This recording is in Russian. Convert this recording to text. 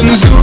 Сен